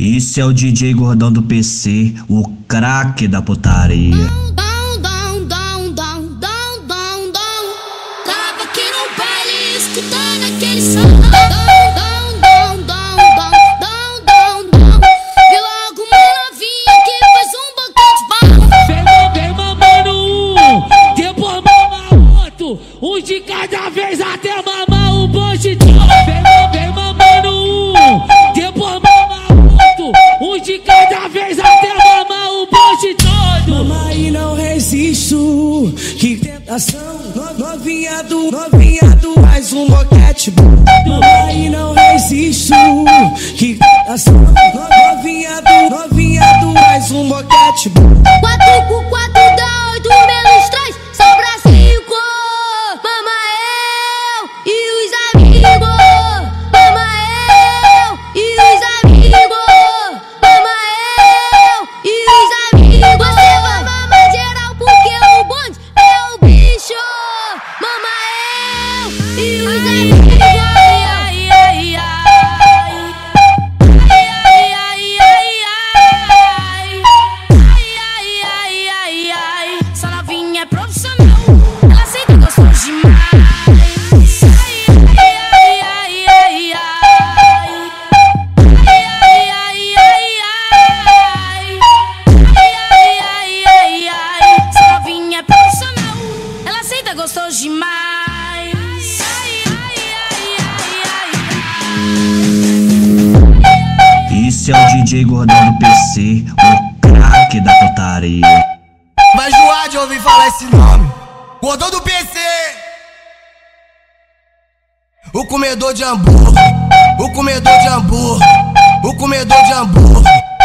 Esse é o DJ gordão do PC, o craque da putaria. Down, down, down, down, down, down, down. Tava aqui no baile escutando aquele som. Down, down, down, down, down, down, down. Vi logo uma novinha que faz um boquete bom. Vem, vem mamando um, depois mama outro. Um de cada vez até mamar o bonde todo. Vem, vem mamando vez até mamar o bonde todo. Mama e não resisto. Que tentação, no- novinha do, novinha do, mais um boquete bom. Mama e não resisto. Que tentação, no- novinha do, novinha ai, ai. Esse é o DJ gordão do PC, o craque da putaria. Vai joar de ouvir falar esse nome. Gordão do PC. O comedor de hambúrguer. O comedor de hambúrguer. O comedor de hambúrguer.